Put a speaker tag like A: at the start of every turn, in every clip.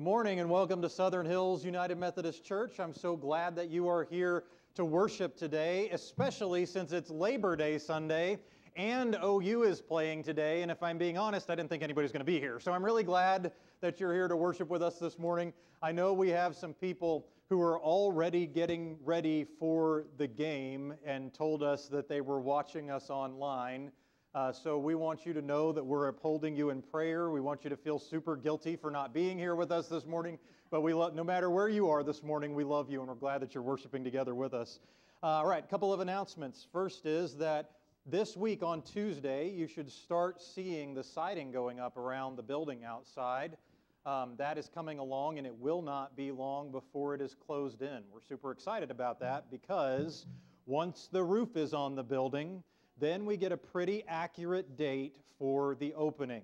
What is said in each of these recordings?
A: Good morning and welcome to Southern Hills United Methodist Church. I'm so glad that you are here to worship today, especially since it's Labor Day Sunday and OU is playing today. And if I'm being honest, I didn't think anybody's going to be here. So I'm really glad that you're here to worship with us this morning. I know we have some people who are already getting ready for the game and told us that they were watching us online. Uh, so we want you to know that we're upholding you in prayer. We want you to feel super guilty for not being here with us this morning. But we lo- no matter where you are this morning, we love you and we're glad that you're worshiping together with us. Uh, all right, a couple of announcements. First is that this week on Tuesday, you should start seeing the siding going up around the building outside. Um, that is coming along, and it will not be long before it is closed in. We're super excited about that because once the roof is on the building, then we get a pretty accurate date for the opening.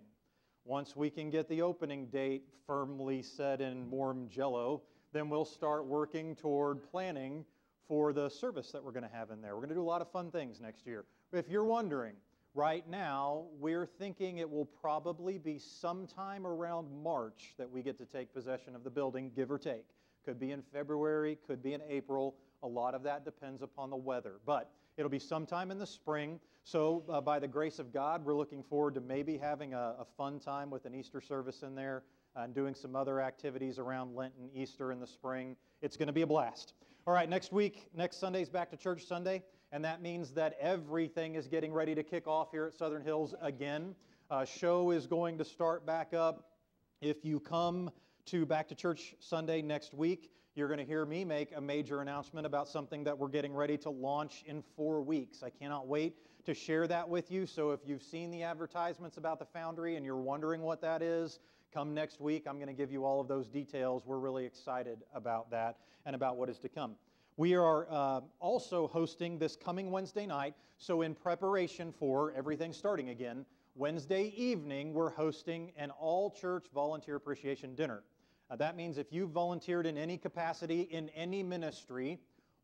A: Once we can get the opening date firmly set in warm jello, then we'll start working toward planning for the service that we're going to have in there. We're going to do a lot of fun things next year. If you're wondering, right now we're thinking it will probably be sometime around March that we get to take possession of the building, give or take. Could be in February, could be in April. A lot of that depends upon the weather. But It'll be sometime in the spring. So, uh, by the grace of God, we're looking forward to maybe having a, a fun time with an Easter service in there and doing some other activities around Lent and Easter in the spring. It's going to be a blast. All right, next week, next Sunday is Back to Church Sunday, and that means that everything is getting ready to kick off here at Southern Hills again. Uh, show is going to start back up. If you come to Back to Church Sunday next week, you're going to hear me make a major announcement about something that we're getting ready to launch in four weeks. I cannot wait to share that with you. So if you've seen the advertisements about the Foundry and you're wondering what that is, come next week. I'm going to give you all of those details. We're really excited about that and about what is to come. We are uh, also hosting this coming Wednesday night. So, in preparation for everything starting again, Wednesday evening, we're hosting an all church volunteer appreciation dinner. Uh, that means if you've volunteered in any capacity in any ministry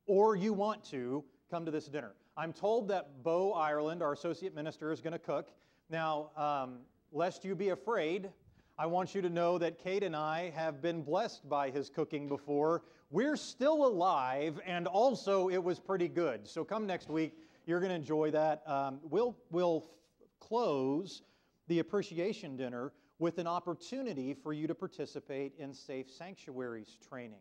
A: or you want to, come to this dinner. I'm told that Bo Ireland, our associate minister, is going to cook. Now, um, lest you be afraid, I want you to know that Kate and I have been blessed by his cooking before. We're still alive, and also it was pretty good. So come next week. You're going to enjoy that. Um, we'll, we'll close the appreciation dinner with an opportunity for you to participate in Safe Sanctuaries training.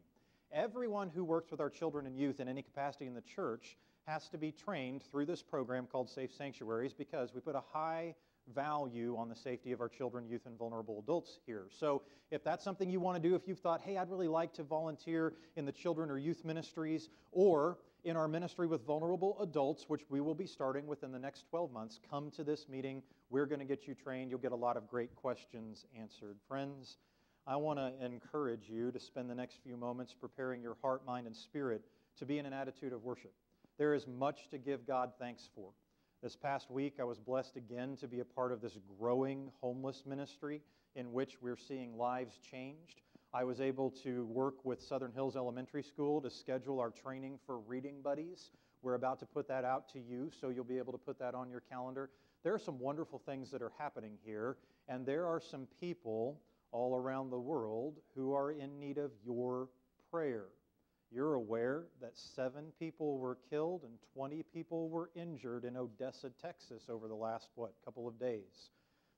A: Everyone who works with our children and youth in any capacity in the church has to be trained through this program called Safe Sanctuaries because we put a high value on the safety of our children, youth, and vulnerable adults here. So, if that's something you want to do, if you've thought, hey, I'd really like to volunteer in the children or youth ministries, or in our ministry with vulnerable adults, which we will be starting within the next 12 months, come to this meeting. We're going to get you trained. You'll get a lot of great questions answered. Friends, I want to encourage you to spend the next few moments preparing your heart, mind, and spirit to be in an attitude of worship. There is much to give God thanks for. This past week, I was blessed again to be a part of this growing homeless ministry in which we're seeing lives changed. I was able to work with Southern Hills Elementary School to schedule our training for reading buddies. We're about to put that out to you, so you'll be able to put that on your calendar. There are some wonderful things that are happening here, and there are some people all around the world who are in need of your prayer. You're aware that seven people were killed and 20 people were injured in Odessa, Texas over the last, what, couple of days.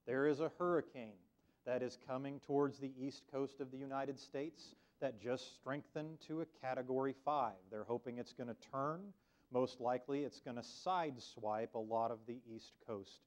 A: There is a hurricane that is coming towards the east coast of the United States that just strengthened to a category five. They're hoping it's going to turn. Most likely, it's going to sideswipe a lot of the east coast.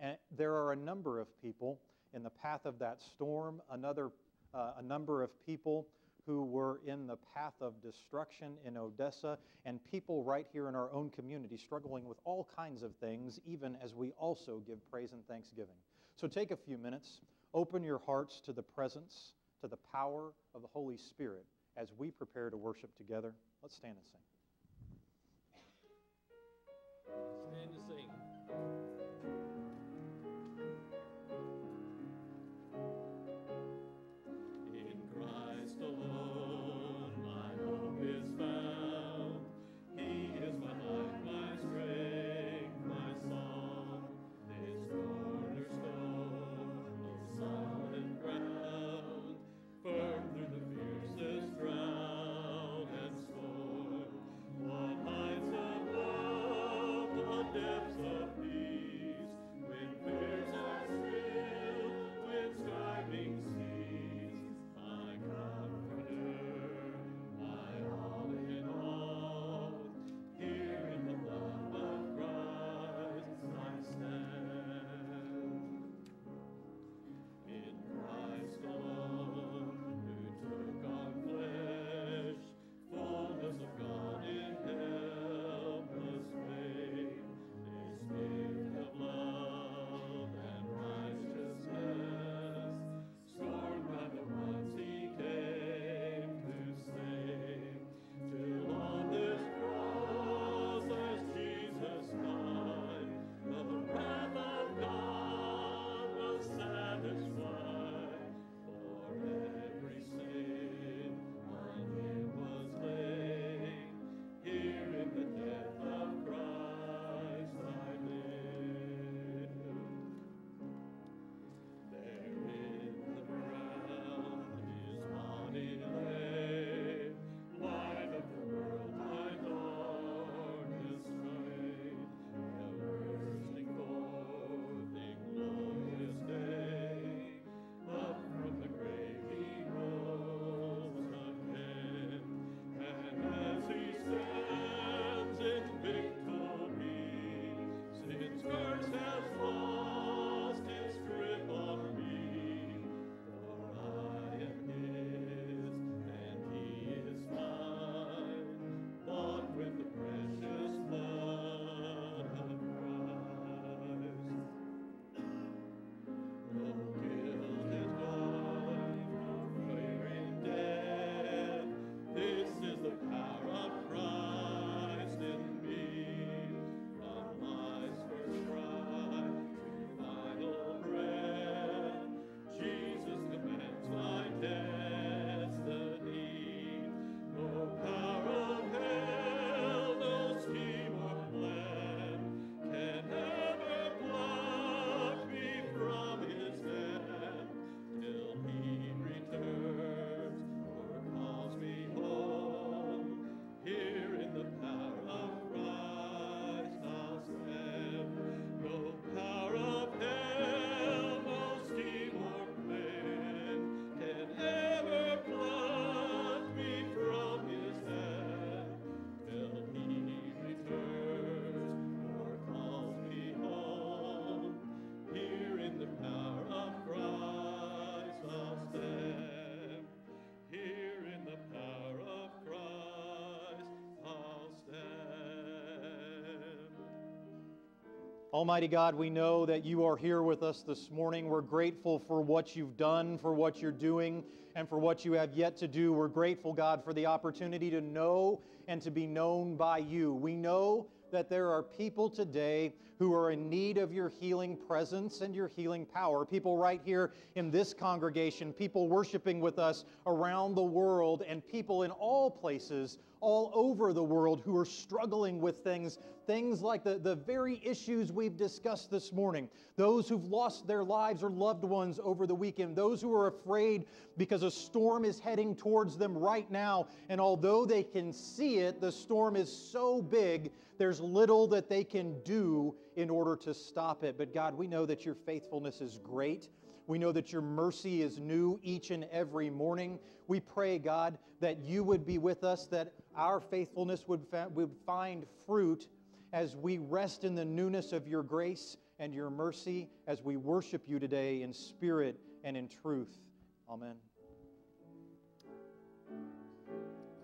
A: And there are a number of people in the path of that storm, another, uh, a number of people who were in the path of destruction in Odessa, and people right here in our own community struggling with all kinds of things, even as we also give praise and thanksgiving. So take a few minutes, open your hearts to the presence, to the power of the Holy Spirit as we prepare to worship together. Let's stand and sing.
B: Stand and sing.
A: Almighty God, we know that you are here with us this morning. We're grateful for what you've done, for what you're doing, and for what you have yet to do. We're grateful, God, for the opportunity to know and to be known by you. We know that there are people today who are in need of your healing presence and your healing power. People right here in this congregation, people worshiping with us around the world, and people in all places all over the world who are struggling with things, things like the, the very issues we've discussed this morning. Those who've lost their lives or loved ones over the weekend, those who are afraid because a storm is heading towards them right now, and although they can see it, the storm is so big, there's little that they can do in order to stop it. But God, we know that your faithfulness is great. We know that your mercy is new each and every morning. We pray, God, that you would be with us, that our faithfulness would, fa- would find fruit as we rest in the newness of your grace and your mercy as we worship you today in spirit and in truth. Amen.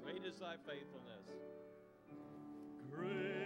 B: Great is thy faithfulness.
C: Great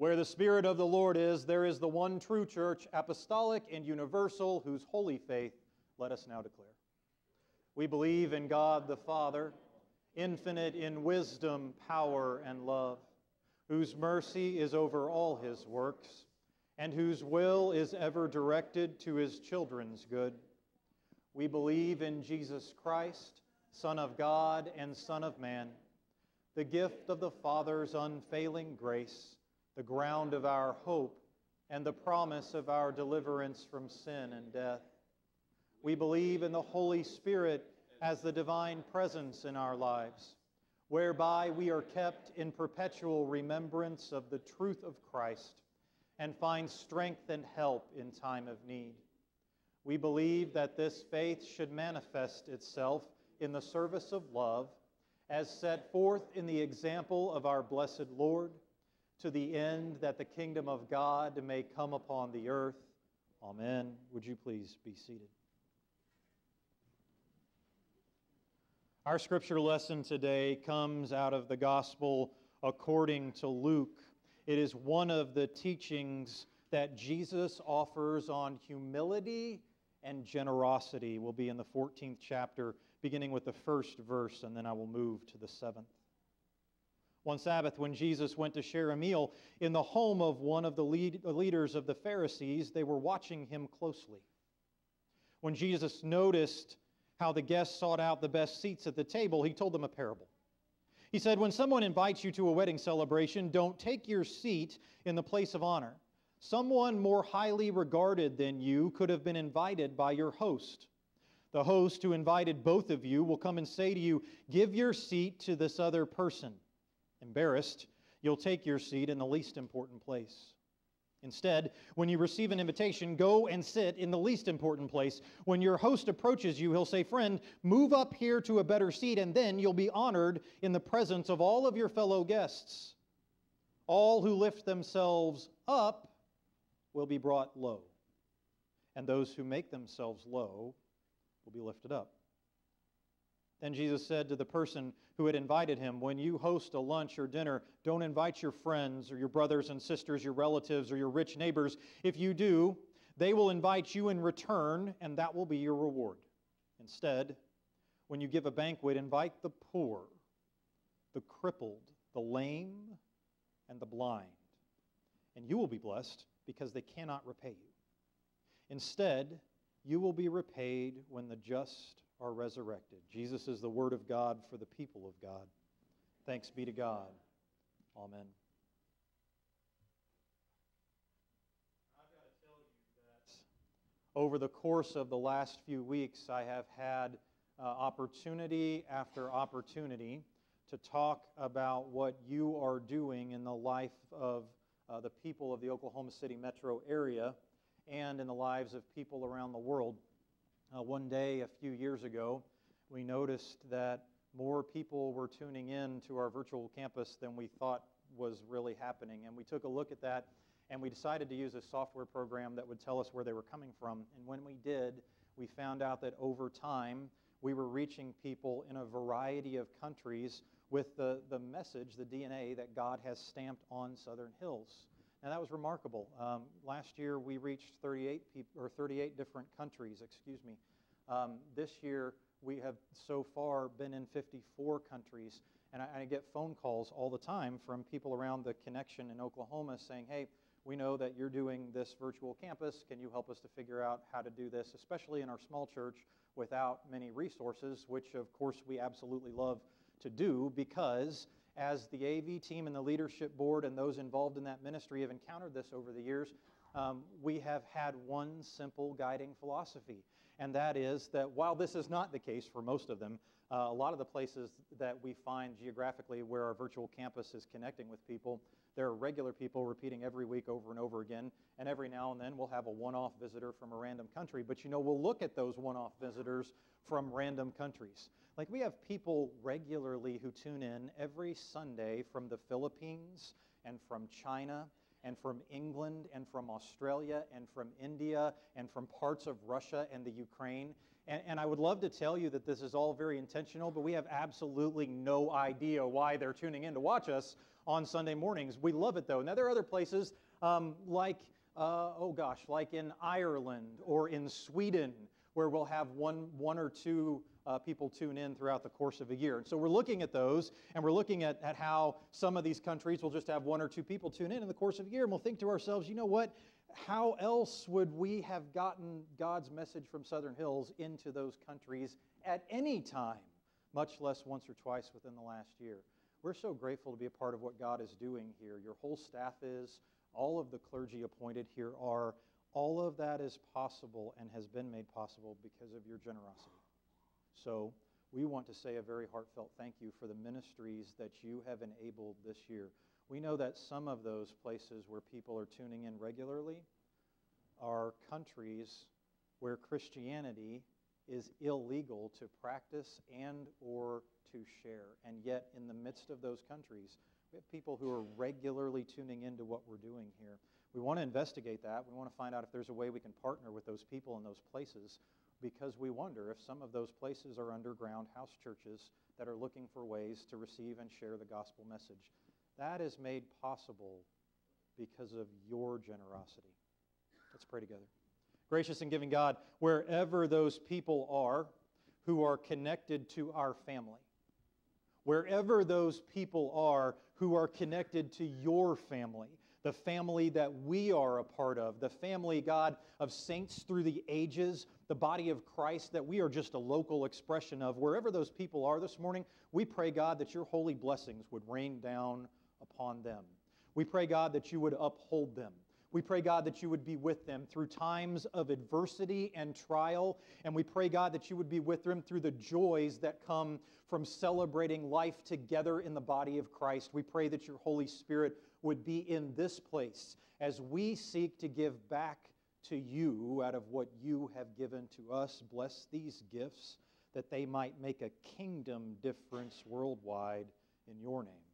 A: Where the Spirit of the Lord is, there is the one true church, apostolic and universal, whose holy faith let us now declare. We believe in God the Father, infinite in wisdom, power, and love, whose mercy is over all his works, and whose will is ever directed to his children's good. We believe in Jesus Christ, Son of God and Son of Man, the gift of the Father's unfailing grace, the ground of our hope, and the promise of our deliverance from sin and death. We believe in the Holy Spirit, as the divine presence in our lives, whereby we are kept in perpetual remembrance of the truth of Christ and find strength and help in time of need. We believe that this faith should manifest itself in the service of love as set forth in the example of our blessed Lord, to the end that the kingdom of God may come upon the earth. Amen. Would you please be seated? Our scripture lesson today comes out of the gospel according to Luke. It is one of the teachings that Jesus offers on humility and generosity. We'll be in the 14th chapter, beginning with the first verse, and then I will move to the seventh. One Sabbath, when Jesus went to share a meal in the home of one of the lead, leaders of the Pharisees, they were watching him closely. When Jesus noticed how the guests sought out the best seats at the table, he told them a parable. He said, When someone invites you to a wedding celebration, don't take your seat in the place of honor. Someone more highly regarded than you could have been invited by your host. The host who invited both of you will come and say to you, Give your seat to this other person. Embarrassed, you'll take your seat in the least important place. Instead, when you receive an invitation, go and sit in the least important place. When your host approaches you, he'll say, Friend, move up here to a better seat, and then you'll be honored in the presence of all of your fellow guests. All who lift themselves up will be brought low, and those who make themselves low will be lifted up. Then Jesus said to the person who had invited him, When you host a lunch or dinner, don't invite your friends or your brothers and sisters, your relatives, or your rich neighbors. If you do, they will invite you in return, and that will be your reward. Instead, when you give a banquet, invite the poor, the crippled, the lame, and the blind, and you will be blessed because they cannot repay you. Instead, you will be repaid when the just are resurrected. Jesus is the Word of God for the people of God. Thanks be to God. Amen. I've got to tell you that over the course of the last few weeks, I have had uh, opportunity after opportunity to talk about what you are doing in the life of uh, the people of the Oklahoma City metro area and in the lives of people around the world. Uh, one day, a few years ago, we noticed that more people were tuning in to our virtual campus than we thought was really happening. And we took a look at that and we decided to use a software program that would tell us where they were coming from. And when we did, we found out that over time, we were reaching people in a variety of countries with the, the message, the DNA that God has stamped on Southern Hills. And that was remarkable. Um, last year we reached 38 people, or 38 different countries, excuse me. Um, this year we have so far been in 54 countries, and I, I, get phone calls all the time from people around the connection in Oklahoma saying, "Hey, we know that you're doing this virtual campus. Can you help us to figure out how to do this, especially in our small church without many resources?" Which, of course, we absolutely love to do because as the AV team and the leadership board and those involved in that ministry have encountered this over the years, um, we have had one simple guiding philosophy, and that is that while this is not the case for most of them, uh, a lot of the places that we find geographically where our virtual campus is connecting with people, there are regular people repeating every week over and over again, and every now and then we'll have a one off visitor from a random country. But you know, we'll look at those one off visitors from random countries. Like we have people regularly who tune in every Sunday from the Philippines and from China and from England and from Australia and from India and from parts of Russia and the Ukraine. And, and, I would love to tell you that this is all very intentional, but we have absolutely no idea why they're tuning in to watch us on Sunday mornings. We love it though. Now, there are other places um, like, uh, oh gosh, like in Ireland or in Sweden where we'll have one, one or two uh, people tune in throughout the course of a year. And so we're looking at those, and we're looking at, at how some of these countries will just have one or two people tune in in the course of a year, and we'll think to ourselves, you know what? How else would we have gotten God's message from Southern Hills into those countries at any time, much less once or twice within the last year? We're so grateful to be a part of what God is doing here. Your whole staff is, all of the clergy appointed here are. All of that is possible and has been made possible because of your generosity. So we want to say a very heartfelt thank you for the ministries that you have enabled this year. We know that some of those places where people are tuning in regularly are countries where Christianity is illegal to practice and or to share. And yet in the midst of those countries, we have people who are regularly tuning into what we're doing here. We want to investigate that. We want to find out if there's a way we can partner with those people in those places because we wonder if some of those places are underground house churches that are looking for ways to receive and share the gospel message. That is made possible because of your generosity. Let's pray together. Gracious and giving God, wherever those people are who are connected to our family, wherever those people are who are connected to your family, the family that we are a part of, the family, God, of saints through the ages, the body of Christ that we are just a local expression of. Wherever those people are this morning, we pray, God, that your holy blessings would rain down upon them. We pray, God, that you would uphold them. We pray, God, that you would be with them through times of adversity and trial. And we pray, God, that you would be with them through the joys that come from celebrating life together in the body of Christ. We pray that your Holy Spirit would be in this place as we seek to give back to you out of what you have given to us. Bless these gifts that they might make a kingdom difference worldwide in your name.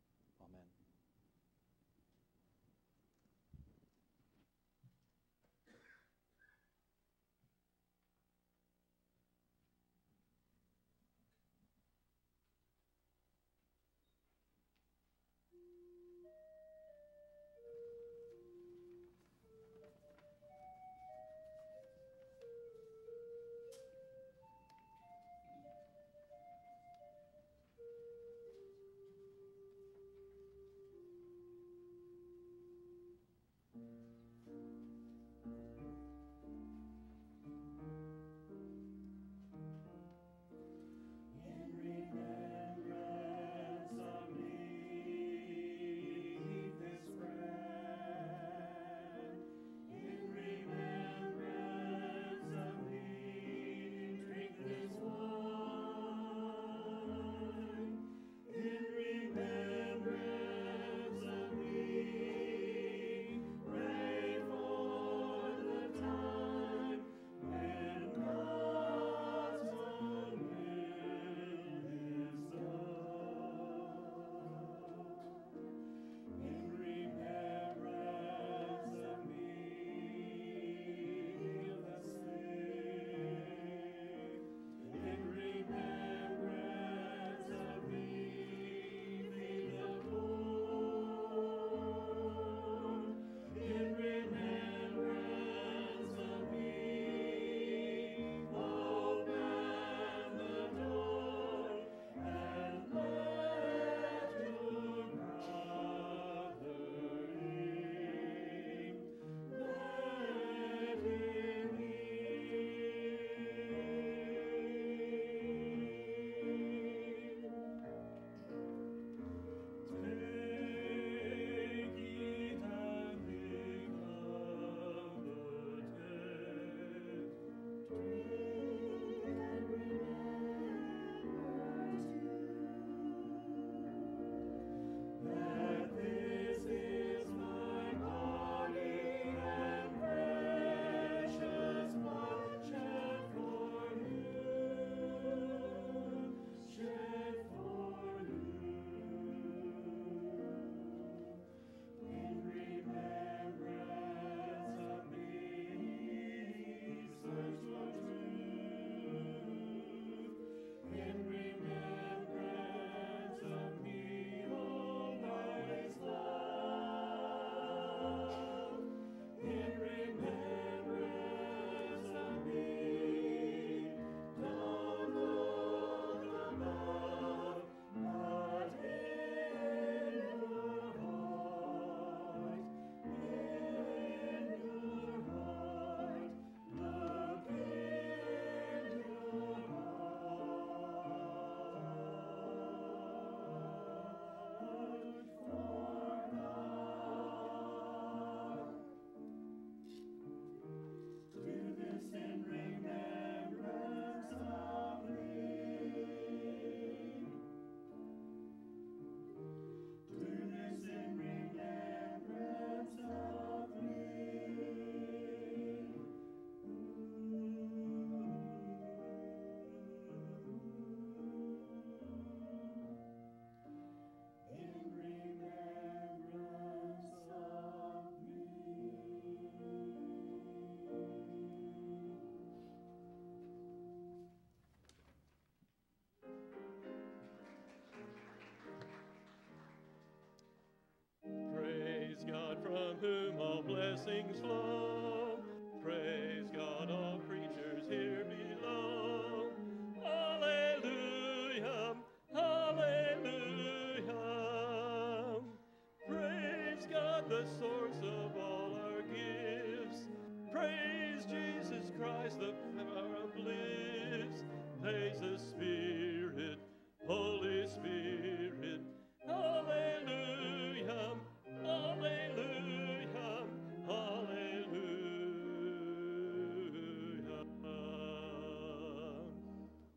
A: Things love.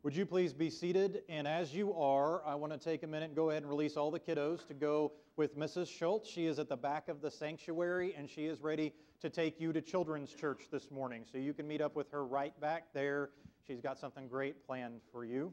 A: Would you please be seated? And as you are, I want to take a minute and go ahead and release all the kiddos to go with Mrs. Schultz. She is at the back of the sanctuary and she is ready to take you to Children's Church this morning. So you can meet up with her right back there. She's got something great planned for you.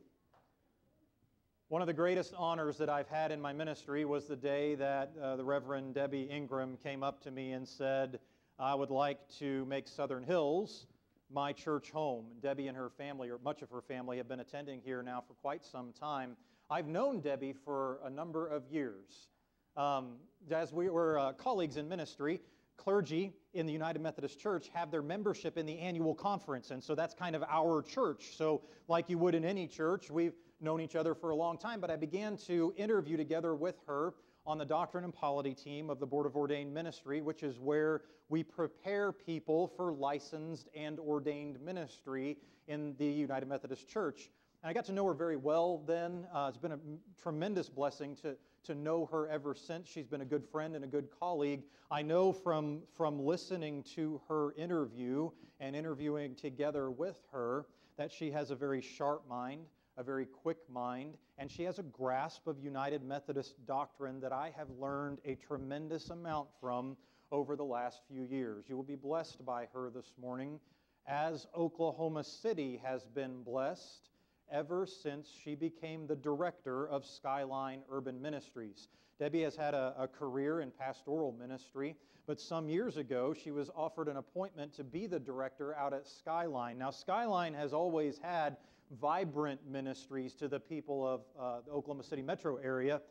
A: One of the greatest honors that I've had in my ministry was the day that uh, the Reverend Debbie Ingram came up to me and said, I would like to make Southern Hills my church home. Debbie and her family, or much of her family, have been attending here now for quite some time. I've known Debbie for a number of years. Um, as we were uh, colleagues in ministry, clergy in the United Methodist Church have their membership in the annual conference, and so that's kind of our church. So, like you would in any church, we've known each other for a long time, but I began to interview together with her on the Doctrine and Polity team of the Board of Ordained Ministry, which is where we prepare people for licensed and ordained ministry in the United Methodist Church. And I got to know her very well then. Uh, it's been a tremendous blessing to, to know her ever since. She's been a good friend and a good colleague. I know from, from listening to her interview and interviewing together with her that she has a very sharp mind a very quick mind, and she has a grasp of United Methodist doctrine that I have learned a tremendous amount from over the last few years. You will be blessed by her this morning, as Oklahoma City has been blessed ever since she became the director of Skyline Urban Ministries. Debbie has had a, a, career in pastoral ministry, but some years ago she was offered an appointment to be the director out at Skyline. Now, Skyline has always had vibrant ministries to the people of uh, the Oklahoma City metro area,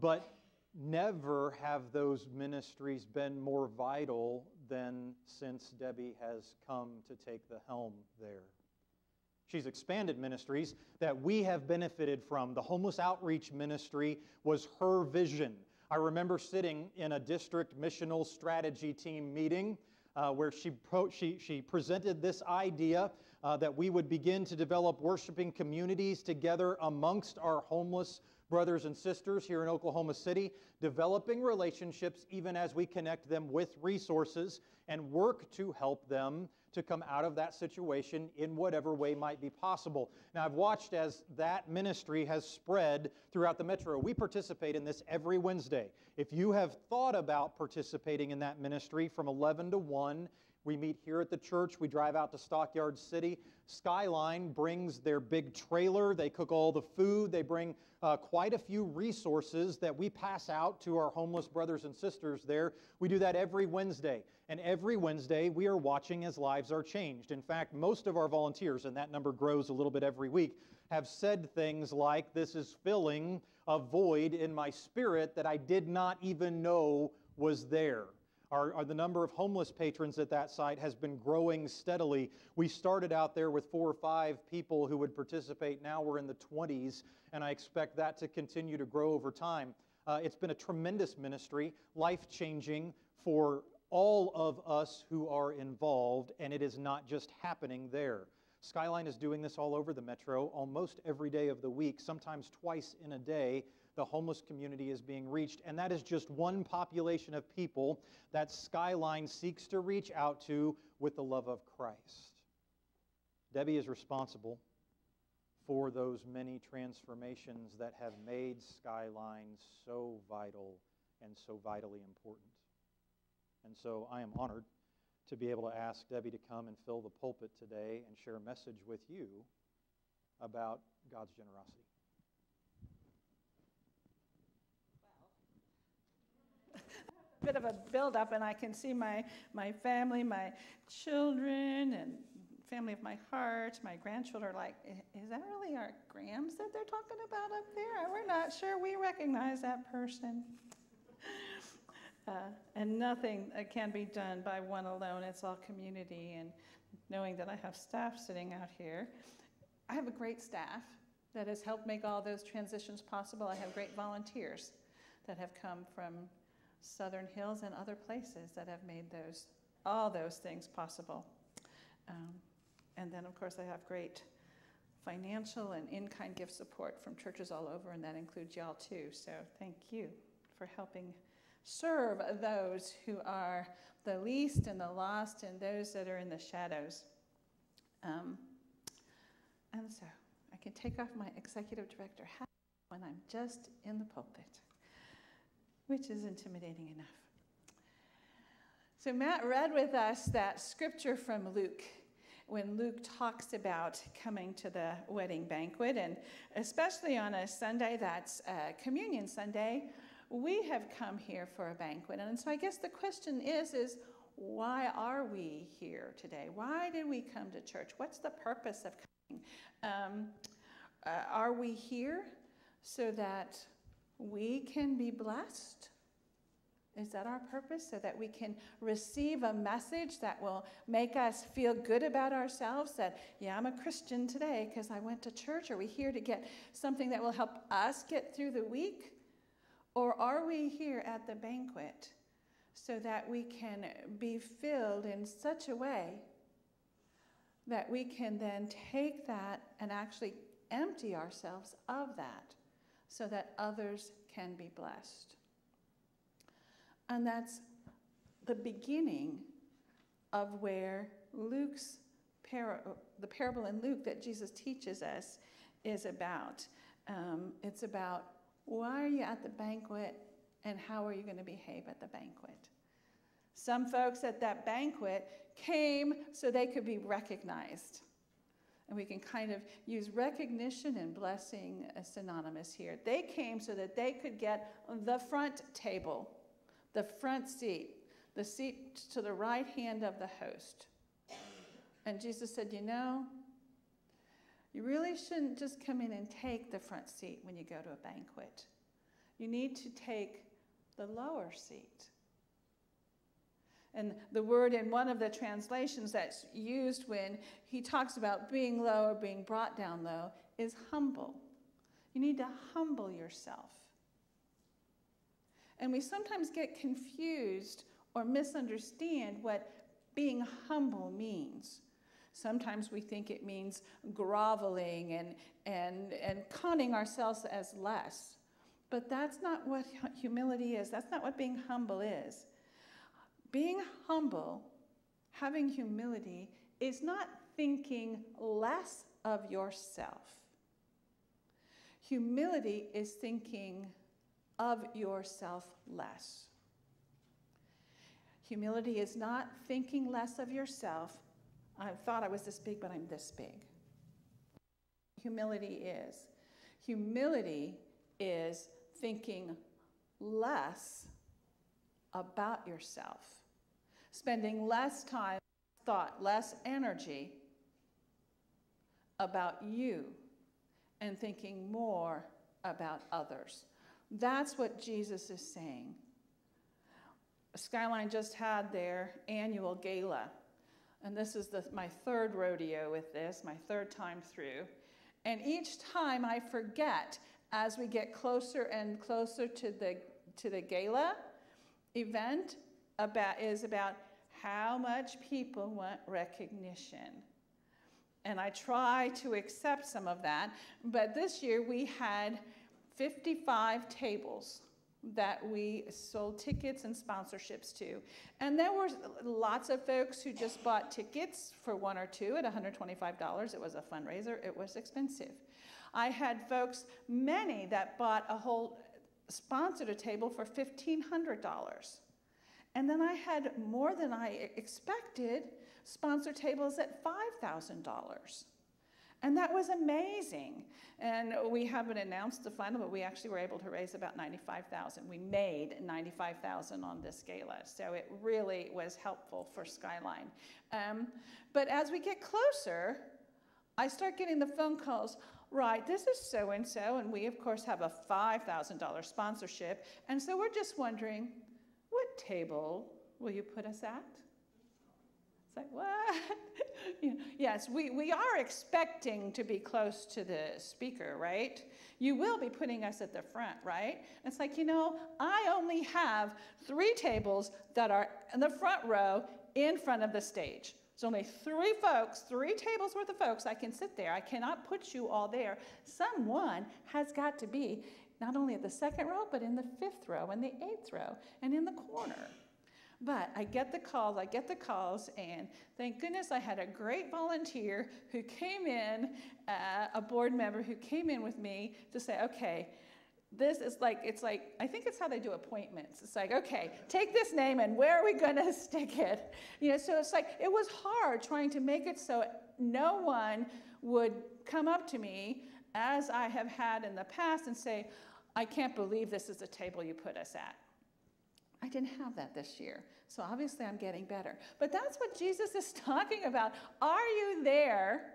A: but never have those ministries been more vital than since Debbie has come to take the helm there. She's expanded ministries that we have benefited from. The homeless outreach ministry was her vision. I remember sitting in a district missional strategy team meeting uh, where she, she, she presented this idea uh, that we would begin to develop worshiping communities together amongst our homeless brothers and sisters here in Oklahoma City, developing relationships even as we connect them with resources and work to help them to come out of that situation in whatever way might be possible. Now, I've watched as that ministry has spread throughout the metro. We participate in this every Wednesday. If you have thought about participating in that ministry from 11 to 1, we meet here at the church. We drive out to Stockyard City. Skyline brings their big trailer. They cook all the food. They bring uh, quite a few resources that we pass out to our homeless brothers and sisters there. We do that every Wednesday. And every Wednesday, we are watching as lives are changed. In fact, most of our volunteers, and that number grows a little bit every week, have said things like, This is filling a void in my spirit that I did not even know was there. Our, our, the number of homeless patrons at that site has been growing steadily. We started out there with four or five people who would participate. Now we're in the 20s, and I expect that to continue to grow over time. Uh, it's been a tremendous ministry, life changing for all of us who are involved, and it is not just happening there. Skyline is doing this all over the metro almost every day of the week, sometimes twice in a day the homeless community is being reached. And that is just one population of people that Skyline seeks to reach out to with the love of Christ. Debbie is responsible for those many transformations that have made Skyline so vital and so vitally important. And so I am honored to be able to ask Debbie to come and fill the pulpit today and share a message with you about God's generosity.
D: Bit of a buildup, and I can see my, my family, my children, and family of my heart, my grandchildren are like, is that really our Grams that they're talking about up there? We're not sure we recognize that person. Uh, and nothing uh, can be done by one alone. It's all community. And knowing that I have staff sitting out here, I have a great staff that has helped make all those transitions possible. I have great volunteers that have come from Southern Hills and other places that have made those all those things possible. Um, and then, of course, I have great financial and in-kind gift support from churches all over, and that includes y'all too. So thank you for helping serve those who are the least and the lost and those that are in the shadows. Um, and so I can take off my executive director hat when I'm just in the pulpit, which is intimidating enough. So, Matt read with us that scripture from Luke when Luke talks about coming to the wedding banquet, and especially on a Sunday that's Communion Sunday, we have come here for a banquet. And so I guess the question is, is why are we here today? Why did we come to church? What's the purpose of coming? Um, uh, are we here so that we can be blessed? Is that our purpose? So that we can receive a message that will make us feel good about ourselves that, yeah, I'm a Christian today because I went to church? Are we here to get something that will help us get through the week? Or are we here at the banquet so that we can be filled in such a way that we can then take that and actually empty ourselves of that so that others can be blessed? And that's the beginning of where Luke's par- the parable in Luke that Jesus teaches us is about. Um, it's about why are you at the banquet and how are you going to behave at the banquet? Some folks at that banquet came so they could be recognized. And we can kind of use recognition and blessing as synonymous here. They came so that they could get the front table the front seat, the seat to the right hand of the host. And Jesus said, You know, you really shouldn't just come in and take the front seat when you go to a banquet. You need to take the lower seat. And the word in one of the translations that's used when he talks about being low or being brought down low is humble. You need to humble yourself. And we sometimes get confused or misunderstand what being humble means. Sometimes we think it means groveling and, and, and conning ourselves as less. But that's not what humility is. That's not what being humble is. Being humble, having humility, is not thinking less of yourself. Humility is thinking of yourself less. Humility is not thinking less of yourself. I thought I was this big, but I'm this big. Humility is. Humility is thinking less about yourself, spending less time, thought, less energy about you, and thinking more about others. That's what Jesus is saying. Skyline just had their annual gala, and this is the, my third rodeo with this, my third time through. And each time I forget as we get closer and closer to the, to the gala event about, is about how much people want recognition. And I try to accept some of that, but this year we had 55 tables that we sold tickets and sponsorships to. And there were lots of folks who just bought tickets for one or two at $125. It was a fundraiser, it was expensive. I had folks, many that bought a whole, sponsored a table for $1,500. And then I had more than I expected sponsor tables at $5,000. And that was amazing. And we haven't announced the final, but we actually were able to raise about 95,000. We made 95,000 on this gala. So it really was helpful for Skyline. Um, but as we get closer, I start getting the phone calls. Right, this is so and so, and we, of course, have a $5,000 sponsorship. And so we're just wondering table will you put us at? It's like, what? you know, yes, we, we are expecting to be close to the speaker, right? You will be putting us at the front, right? It's like, you know, I only have three tables that are in the front row in front of the stage. It's only three folks, three tables worth of folks. I can sit there. I cannot put you all there. Someone has got to be not only at the second row, but in the fifth row, and the eighth row, and in the corner. But I get the calls, I get the calls, and thank goodness I had a great volunteer who came in, uh, a board member who came in with me to say, okay, this is like, it's like, I think it's how they do appointments. It's like, okay, take this name and where are we to stick it? You know, so it's like, it was hard trying to make it so no one would come up to me as I have had in the past and say, I can't believe this is the table you put us at. I didn't have that this year. So obviously I'm getting better. But that's what Jesus is talking about. Are you there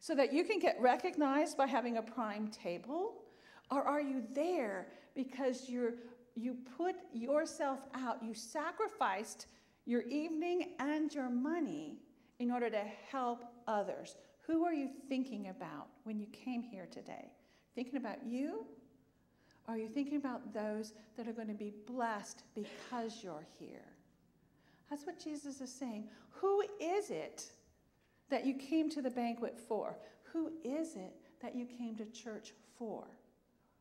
D: so that you can get recognized by having a prime table? Or are you there because you're you put yourself out, you sacrificed your evening and your money in order to help others. Who are you thinking about when you came here today? Thinking about you are you thinking about those that are going to be blessed because you're here? That's what Jesus is saying. Who is it that you came to the banquet for? Who is it that you came to church for?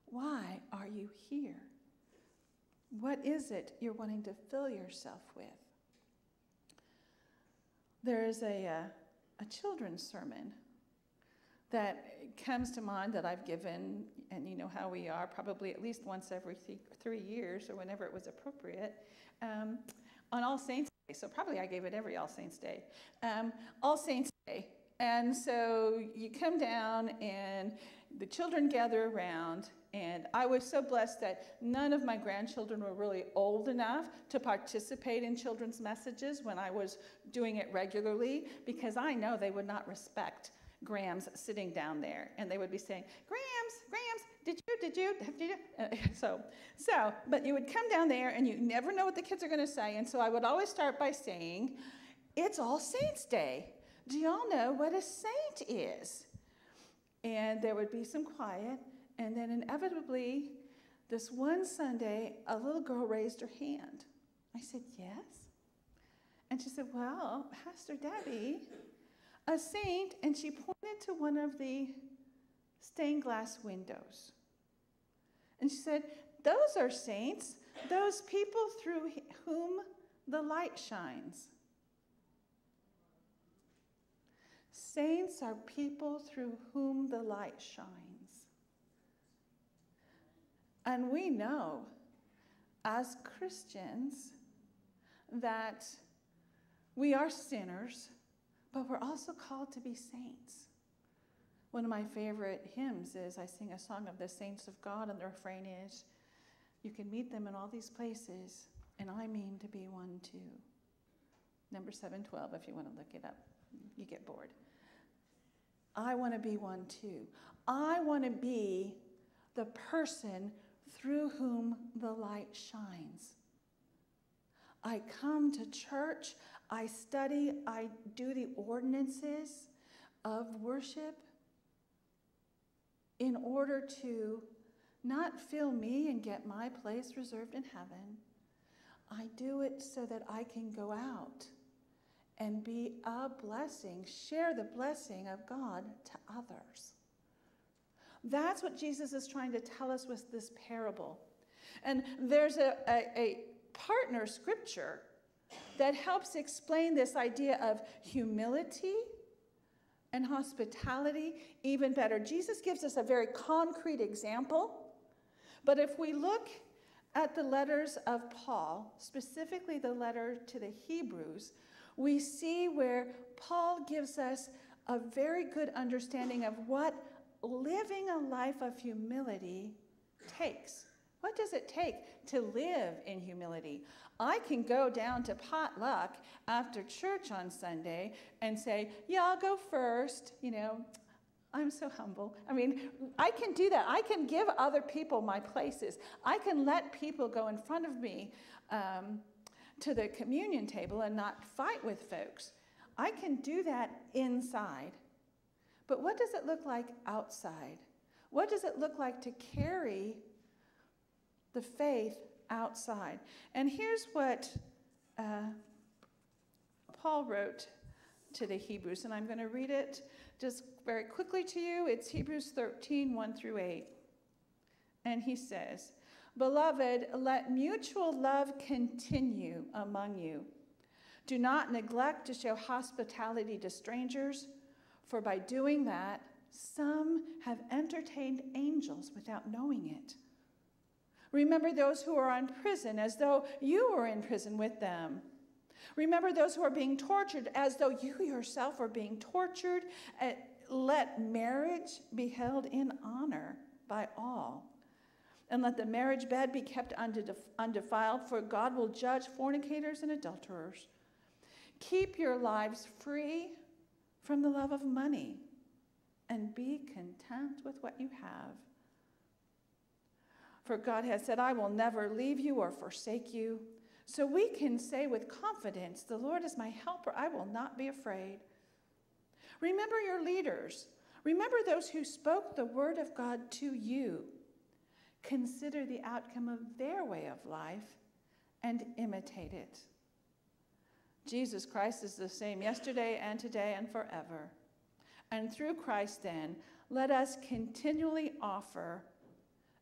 D: Why are you here? What is it you're wanting to fill yourself with? There is a, uh, a children's sermon that comes to mind that I've given, and you know how we are, probably at least once every th- three years or whenever it was appropriate, um, on All Saints Day. So probably I gave it every All Saints Day. Um, All Saints Day. And so you come down and the children gather around, and I was so blessed that none of my grandchildren were really old enough to participate in children's messages when I was doing it regularly because I know they would not respect Grams sitting down there, and they would be saying, Grams, Grams, did you, did you, did you? So, so, but you would come down there, and you never know what the kids are going to say, and so I would always start by saying, it's All Saints Day. Do y'all know what a saint is? And there would be some quiet, and then inevitably, this one Sunday, a little girl raised her hand. I said, Yes. And she said, Well, Pastor Debbie, a saint, and she pointed to one of the stained glass windows. And she said, Those are saints, those people through whom the light shines. Saints are people through whom the light shines. And we know as Christians that we are sinners but we're also called to be saints. One of my favorite hymns is I sing a song of the saints of God, and the refrain is, You can meet them in all these places, and I mean to be one too. Number 712, if you want to look it up, you get bored. I want to be one too. I want to be the person through whom the light shines. I come to church, I study, I do the ordinances of worship in order to not fill me and get my place reserved in heaven. I do it so that I can go out and be a blessing, share the blessing of God to others. That's what Jesus is trying to tell us with this parable. And there's a, a, a partner scripture that helps explain this idea of humility and hospitality even better. Jesus gives us a very concrete example, but if we look at the letters of Paul, specifically the letter to the Hebrews, we see where Paul gives us a very good understanding of what living a life of humility takes. What does it take to live in humility? I can go down to potluck after church on Sunday and say, Yeah, I'll go first. You know, I'm so humble. I mean, I can do that. I can give other people my places. I can let people go in front of me um, to the communion table and not fight with folks. I can do that inside. But what does it look like outside? What does it look like to carry the faith outside. And here's what uh, Paul wrote to the Hebrews, and I'm going to read it just very quickly to you. It's Hebrews 13, 1 through 8. And he says, Beloved, let mutual love continue among you. Do not neglect to show hospitality to strangers, for by doing that, some have entertained angels without knowing it. Remember those who are in prison as though you were in prison with them. Remember those who are being tortured as though you yourself were being tortured. Eh, let marriage be held in honor by all. And let the marriage bed be kept undefiled, for God will judge fornicators and adulterers. Keep your lives free from the love of money and be content with what you have. For God has said, I will never leave you or forsake you. So we can say with confidence, The Lord is my helper. I will not be afraid. Remember your leaders. Remember those who spoke the word of God to you. Consider the outcome of their way of life and imitate it. Jesus Christ is the same yesterday and today and forever. And through Christ, then, let us continually offer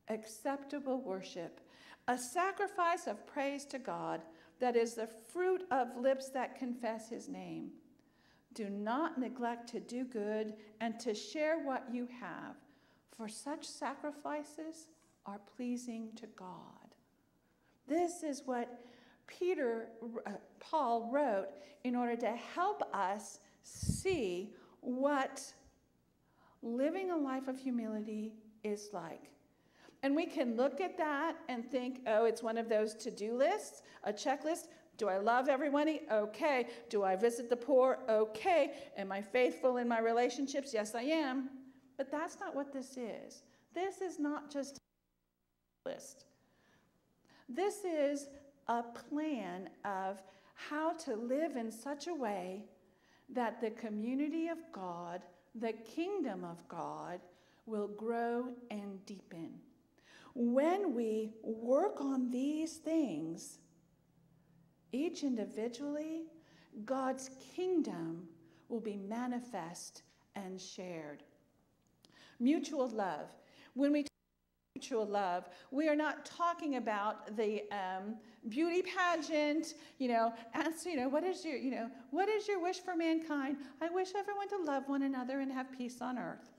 D: acceptable worship, a sacrifice of praise to God that is the fruit of lips that confess his name. Do not neglect to do good and to share what you have, for such sacrifices are pleasing to God. This is what Peter, uh, Paul wrote in order to help us see what living a life of humility is like. And we can look at that and think, oh, it's one of those to do lists, a checklist. Do I love everyone? Okay. Do I visit the poor? Okay. Am I faithful in my relationships? Yes, I am. But that's not what this is. This is not just a list. This is a plan of how to live in such a way that the community of God, the kingdom of God, will grow and deepen. When we work on these things, each individually, God's kingdom will be manifest and shared. Mutual love. When we mutual love, we are not talking about the um, beauty pageant, you know, ask, you know, what is your, you know, what is your wish for mankind? I wish everyone to love one another and have peace on earth.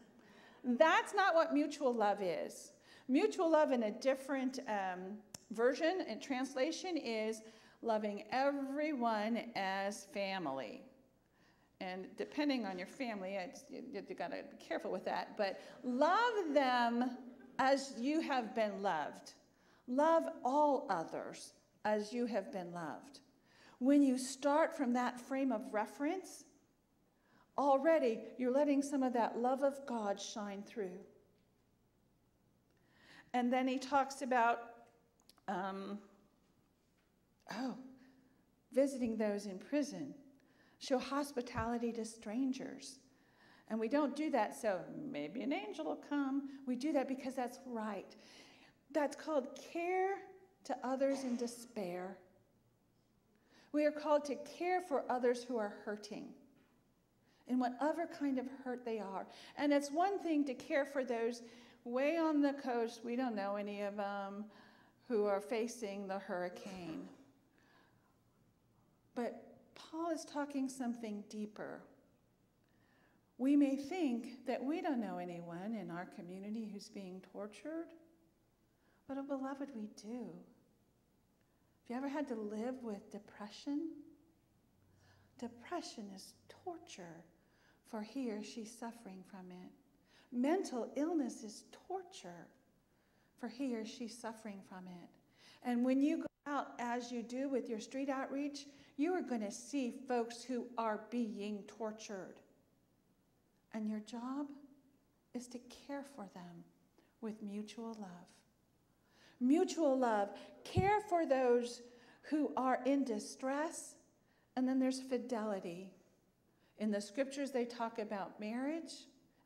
D: That's not what mutual love is. Mutual love in a different um, version and translation is loving everyone as family. And depending on your family, you, you got to be careful with that. But love them as you have been loved. Love all others as you have been loved. When you start from that frame of reference, already you're letting some of that love of God shine through. And then he talks about, um, oh, visiting those in prison, show hospitality to strangers. And we don't do that so maybe an angel will come. We do that because that's right. That's called care to others in despair. We are called to care for others who are hurting in whatever kind of hurt they are. And it's one thing to care for those way on the coast, we don't know any of them, who are facing the hurricane. But Paul is talking something deeper. We may think that we don't know anyone in our community who's being tortured, but, oh, beloved, we do. Have you ever had to live with depression? Depression is torture for he or she suffering from it. Mental illness is torture for he or she suffering from it. And when you go out, as you do with your street outreach, you are going to see folks who are being tortured. And your job is to care for them with mutual love. Mutual love, care for those who are in distress, and then there's fidelity. In the scriptures, they talk about marriage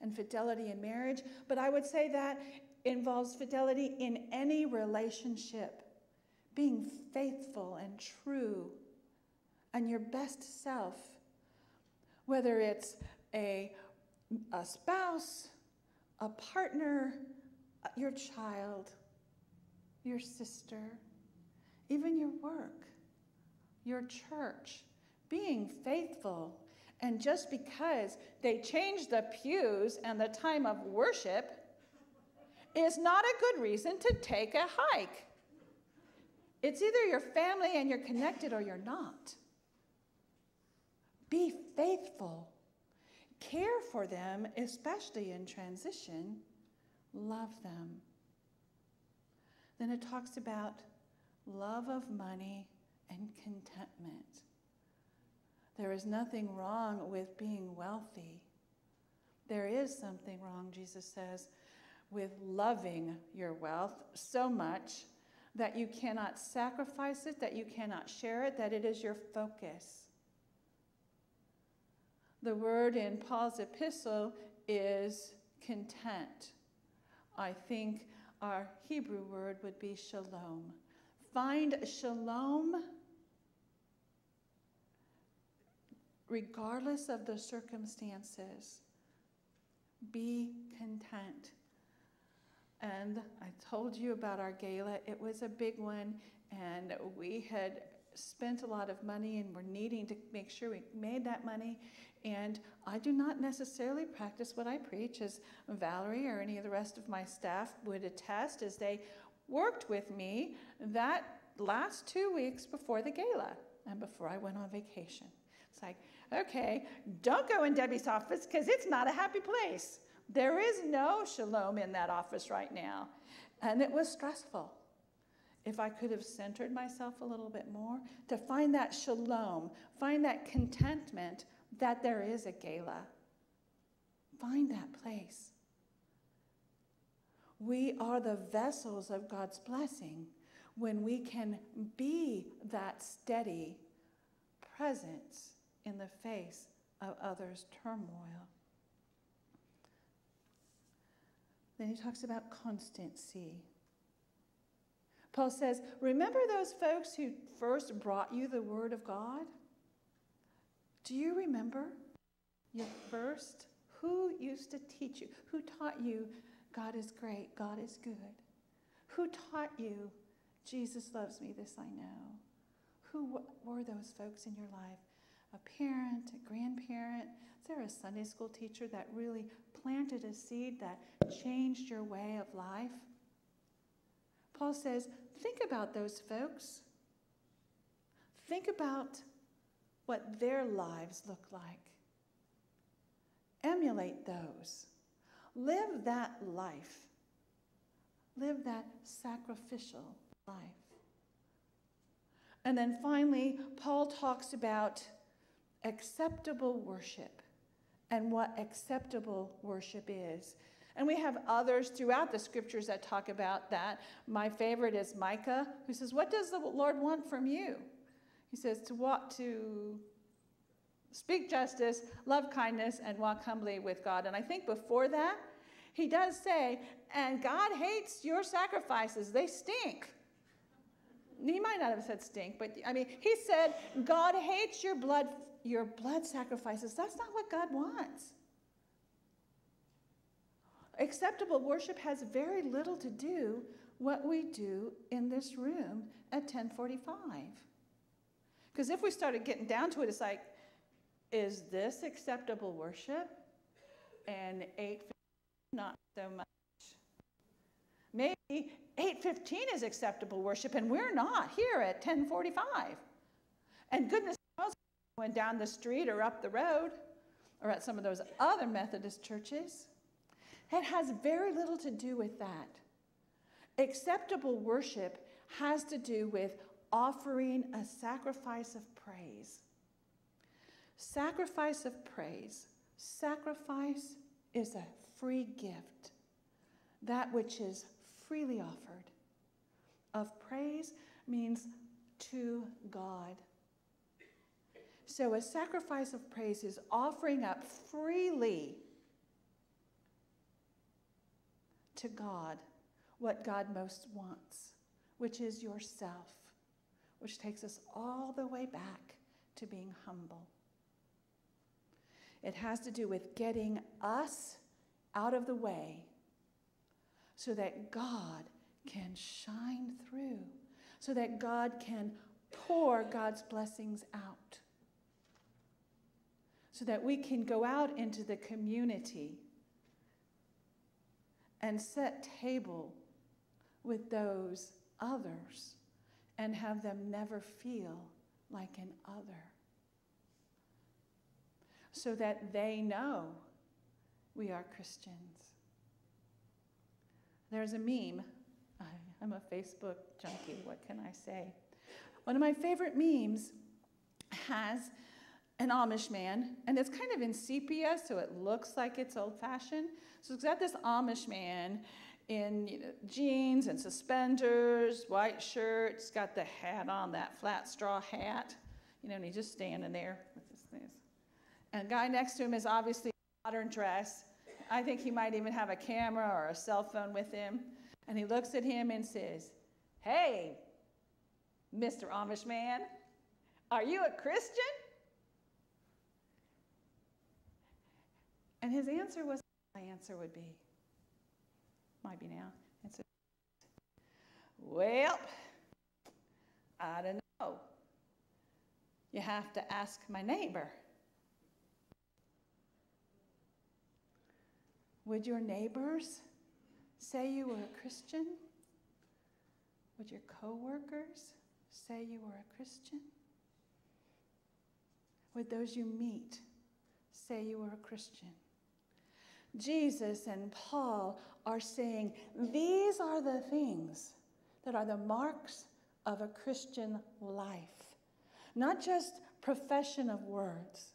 D: and fidelity in marriage, but I would say that involves fidelity in any relationship, being faithful and true and your best self, whether it's a a spouse, a partner, your child. Your sister, even your work, your church, being faithful. And just because they changed the pews and the time of worship is not a good reason to take a hike. It's either your family and you're connected or you're not. Be faithful. Care for them, especially in transition. Love them. Then it talks about love of money and contentment. There is nothing wrong with being wealthy. There is something wrong, Jesus says, with loving your wealth so much that you cannot sacrifice it, that you cannot share it, that it is your focus. The word in Paul's epistle is content. I think our Hebrew word would be shalom. Find shalom regardless of the circumstances. Be content. And I told you about our gala. It was a big one, and we had spent a lot of money and were needing to make sure we made that money. And I do not necessarily practice what I preach, as Valerie or any of the rest of my staff would attest, as they worked with me that last two weeks before the gala and before I went on vacation. It's like, okay, don't go in Debbie's office because it's not a happy place. There is no shalom in that office right now. And it was stressful. If I could have centered myself a little bit more to find that shalom, find that contentment that there is a gala, find that place. We are the vessels of God's blessing when we can be that steady presence in the face of others' turmoil. Then he talks about constancy. Paul says, Remember those folks who first brought you the Word of God? Do you remember your first? Who used to teach you? Who taught you God is great, God is good? Who taught you Jesus loves me, this I know? Who were those folks in your life? A parent, a grandparent? Is there a Sunday school teacher that really planted a seed that changed your way of life? Paul says, think about those folks. Think about what their lives look like. Emulate those. Live that life. Live that sacrificial life. And then finally, Paul talks about acceptable worship and what acceptable worship is. And we have others throughout the scriptures that talk about that. My favorite is Micah, who says, What does the Lord want from you? He says, To walk To speak justice, love kindness, and walk humbly with God. And I think before that, he does say, And God hates your sacrifices, they stink. He might not have said stink, but I mean, he said, God hates your blood your blood sacrifices. That's not what God wants. Acceptable worship has very little to do what we do in this room at 1045. Because if we started getting down to it, it's like, is this acceptable worship? And 8 not so much. Maybe 8:15 is acceptable worship and we're not here at 10:45. And goodness knows went down the street or up the road or at some of those other Methodist churches. It has very little to do with that. Acceptable worship has to do with offering a sacrifice of praise. Sacrifice of praise. Sacrifice is a free gift, that which is freely offered. Of praise means to God. So, a sacrifice of praise is offering up freely to God what God most wants, which is yourself, which takes us all the way back to being humble. It has to do with getting us out of the way so that God can shine through so that God can pour God's blessings out. So that we can go out into the community and set table with those others and have them never feel like an other. So that they know we are Christians. There's a meme. I, I'm a Facebook junkie. What can I say? One of my favorite memes has an Amish man, and it's kind of in sepia, so it looks like it's old fashioned. So it's got this Amish man in you know, jeans and suspenders, white shirt, he's got the hat on, that flat straw hat, you know, and he's just standing there with his things. And the guy next to him is obviously modern dress. I think he might even have a camera or a cell phone with him. And he looks at him and says, Hey, Mr. Amish man, are you a Christian? And his answer was, My answer would be, might be now. It's well, I don't know. You have to ask my neighbor. Would your neighbors say you were a Christian? Would your coworkers say you were a Christian? Would those you meet say you were a Christian? Jesus and Paul are saying these are the things that are the marks of a Christian life, not just profession of words.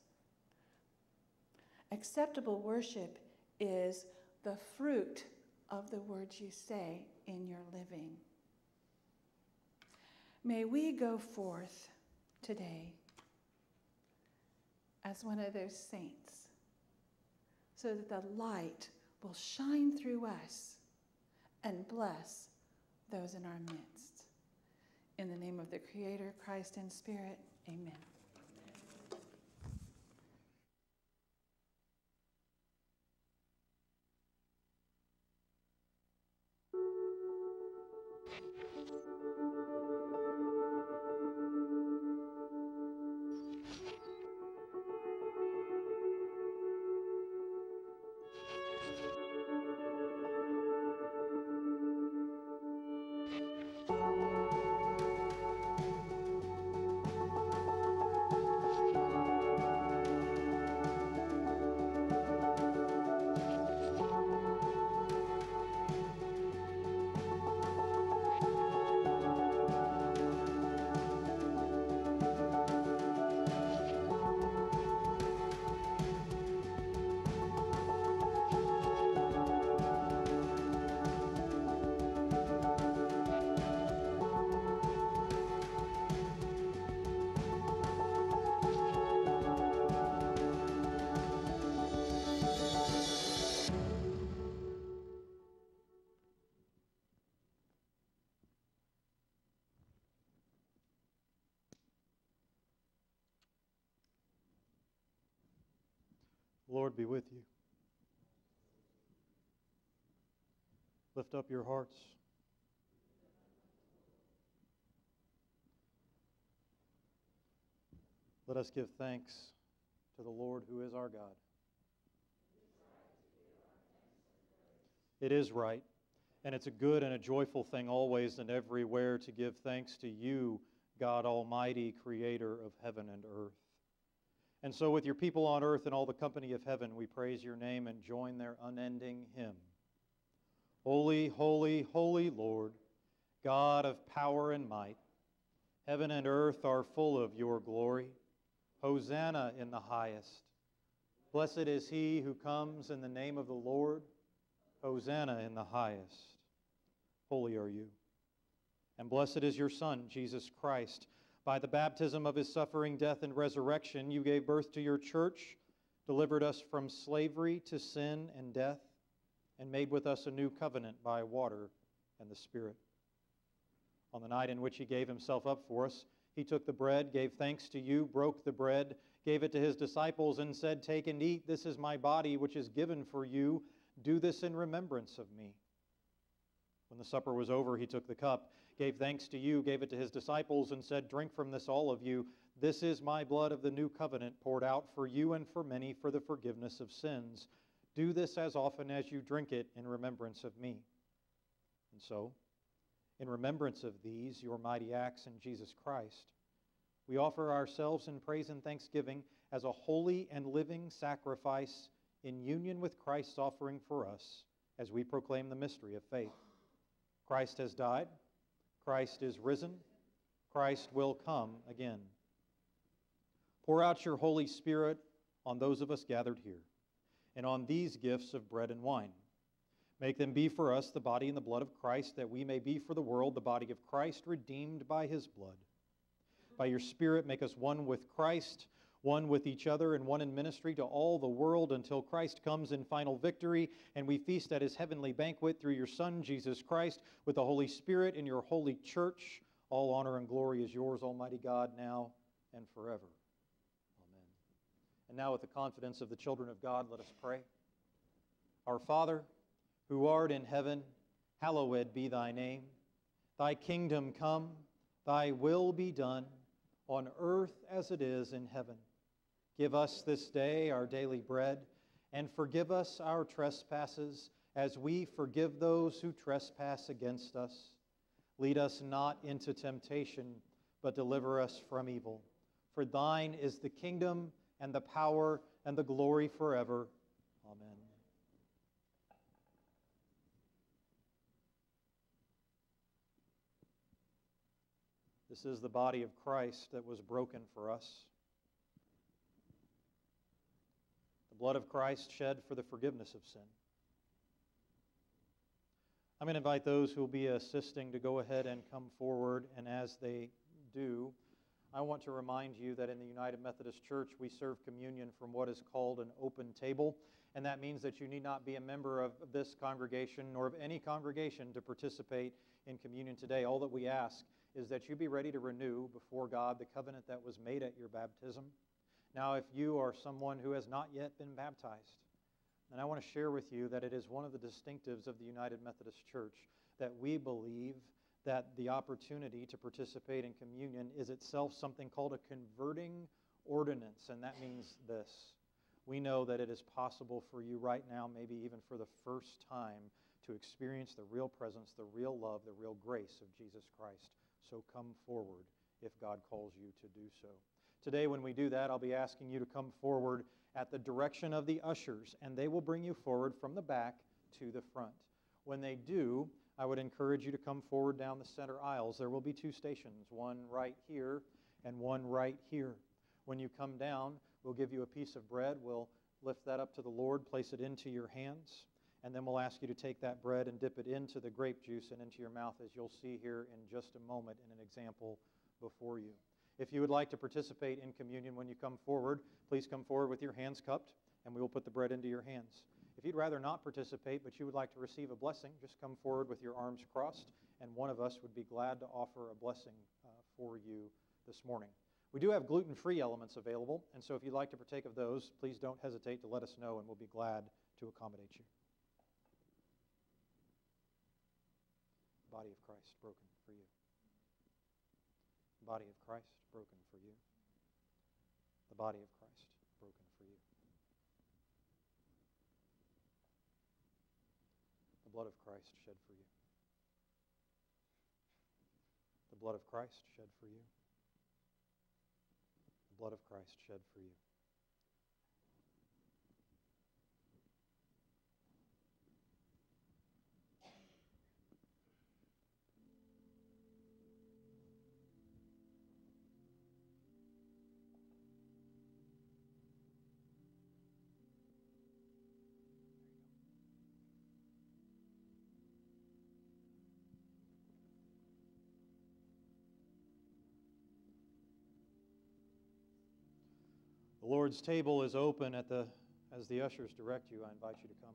D: Acceptable worship is the fruit of the words you say in your living. May we go forth today as one of those saints so that the light will shine through us and bless those in our midst. In the name of the Creator, Christ, and Spirit, amen.
A: Lord be with you. Lift up your hearts. Let us give thanks to the Lord who is our God. It is right, and it's a good and a joyful thing always and everywhere to give thanks to you, God Almighty, creator of heaven and earth. And so, with your people on earth and all the company of heaven, we praise your name and join their unending hymn. Holy, holy, holy Lord, God of power and might, heaven and earth are full of your glory. Hosanna in the highest. Blessed is he who comes in the name of the Lord. Hosanna in the highest. Holy are you. And blessed is your Son, Jesus Christ. By the baptism of his suffering, death, and resurrection, you gave birth to your church, delivered us from slavery to sin and death, and made with us a new covenant by water and the Spirit. On the night in which he gave himself up for us, he took the bread, gave thanks to you, broke the bread, gave it to his disciples, and said, Take and eat. This is my body, which is given for you. Do this in remembrance of me. When the supper was over, he took the cup, gave thanks to you, gave it to his disciples, and said, Drink from this, all of you. This is my blood of the new covenant, poured out for you and for many for the forgiveness of sins. Do this as often as you drink it in remembrance of me. And so, in remembrance of these, your mighty acts in Jesus Christ, we offer ourselves in praise and thanksgiving as a holy and living sacrifice in union with Christ's offering for us as we proclaim the mystery of faith. Christ has died, Christ is risen, Christ will come again. Pour out your Holy Spirit on those of us gathered here and on these gifts of bread and wine. Make them be for us the body and the blood of Christ, that we may be for the world the body of Christ, redeemed by his blood. By your Spirit, make us one with Christ, one with each other, and one in ministry to all the world until Christ comes in final victory and we feast at his heavenly banquet through your Son, Jesus Christ, with the Holy Spirit in your holy church. All honor and glory is yours, Almighty God, now and forever. Amen. And now, with the confidence of the children of God, let us pray. Our Father, who art in heaven, hallowed be thy name. Thy kingdom come, thy will be done, on earth as it is in heaven. Give us this day our daily bread, and forgive us our trespasses as we forgive those who trespass against us. Lead us not into temptation, but deliver us from evil. For thine is the kingdom, and the power, and the glory forever. Amen. This is the body of Christ that was broken for us. The blood of Christ shed for the forgiveness of sin. I'm going to invite those who will be assisting to go ahead and come forward, and as they do, I want to remind you that in the United Methodist Church, we serve communion from what is called an open table, and that means that you need not be a member of this congregation nor of any congregation to participate in communion today. All that we ask is that you be ready to renew before God the covenant that was made at your baptism. Now, if you are someone who has not yet been baptized, then I want to share with you that it is one of the distinctives of the United Methodist Church that we believe that the opportunity to participate in communion is itself something called a converting ordinance, and that means this. We know that it is possible for you right now, maybe even for the first time, to experience the real presence, the real love, the real grace of Jesus Christ. So come forward if God calls you to do so. Today, when we do that, I'll be asking you to come forward at the direction of the ushers, and they will bring you forward from the back to the front. When they do, I would encourage you to come forward down the center aisles. There will be two stations, one right here and one right here. When you come down, we'll give you a piece of bread. We'll lift that up to the Lord, place it into your hands, and then we'll ask you to take that bread and dip it into the grape juice and into your mouth, as you'll see here in just a moment in an example before you. If you would like to participate in communion when you come forward, please come forward with your hands cupped, and we will put the bread into your hands. If you'd rather not participate, but you would like to receive a blessing, just come forward with your arms crossed, and one of us would be glad to offer a blessing uh, for you this morning. We do have gluten free elements available, and so if you'd like to partake of those, please don't hesitate to let us know, and we'll be glad to accommodate you. Body of Christ broken for you. Body of Christ broken for you. The body of Christ broken for you. The blood of Christ shed for you. The blood of Christ shed for you. The blood of Christ shed for you. The Lord's table is open at the, as the ushers direct you. I invite you to come.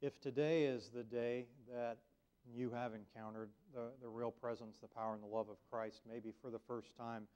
C: If today is the day that you have encountered the, the real presence, the power, and the love of Christ, maybe for the first time,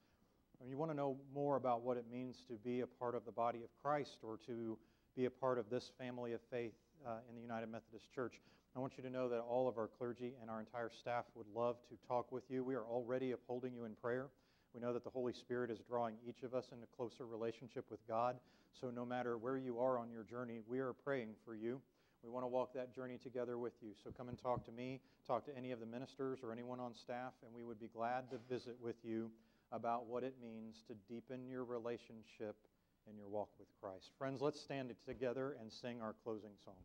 C: and you want to know more about what it means to be a part of the body of Christ or to be a part of this family of faith uh, in the United Methodist Church, I want you to know that all of our clergy and our entire staff would love to talk with you. We are already upholding you in prayer. We know that the Holy Spirit is drawing each of us into closer relationship with God. So no matter where you are on your journey, we are praying for you. We want to walk that journey together with you. So come and talk to me, talk to any of the ministers or anyone on staff, and we would be glad to visit with you about what it means to deepen your relationship and your walk with Christ. Friends, let's stand together and sing our closing song.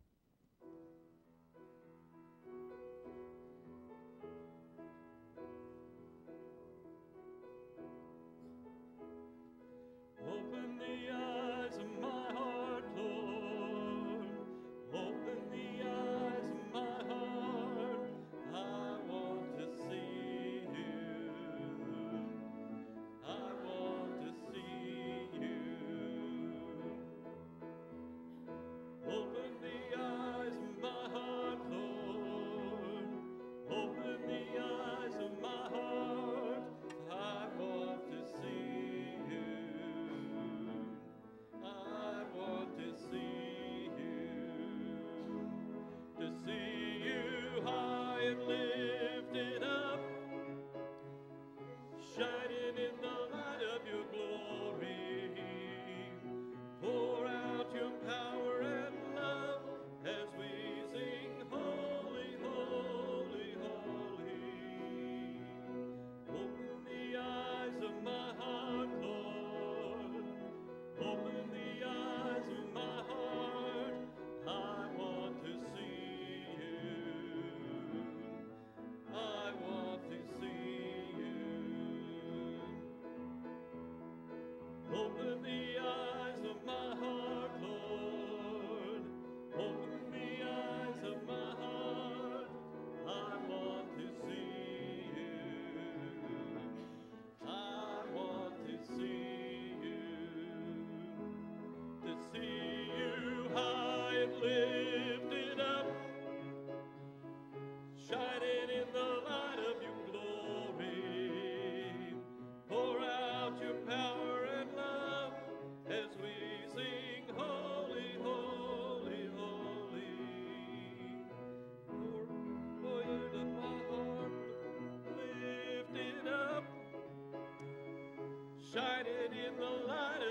D: shining in the light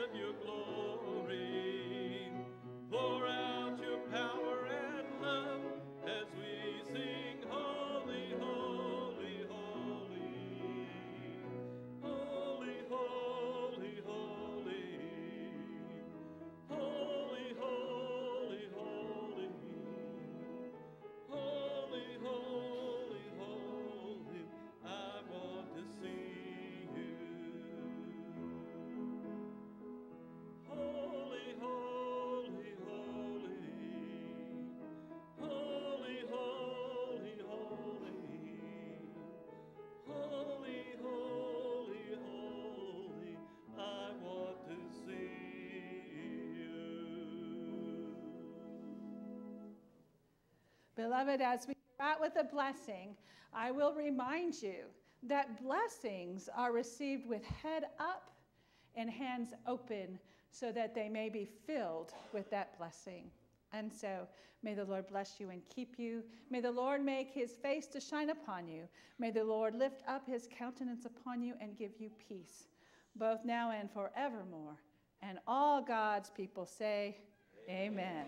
D: Beloved, as we start with a blessing, I will remind you that blessings are received with head up and hands open so that they may be filled with that blessing. And so, may the Lord bless you and keep you. May the Lord make his face to shine upon you. May the Lord lift up his countenance upon you and give you peace, both now and forevermore. And all God's people say, Amen. Amen.